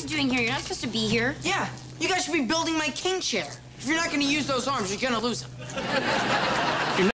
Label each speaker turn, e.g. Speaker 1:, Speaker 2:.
Speaker 1: guys doing here? You're not supposed to be here.
Speaker 2: Yeah, you guys should be building my king chair. If you're not gonna use those arms, you're gonna lose them.